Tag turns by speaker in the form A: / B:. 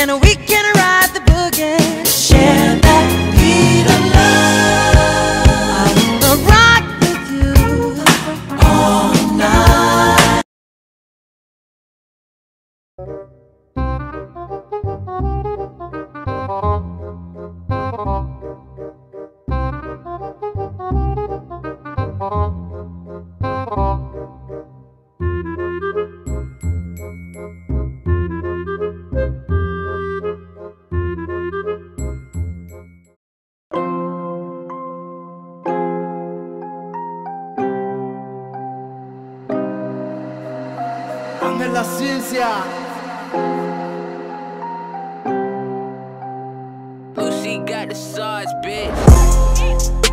A: and we can ride the boogie. Share that beat of love. I wanna rock with you all night.
B: Ángel la ciencia.
C: Lucy got the sauce, bitch.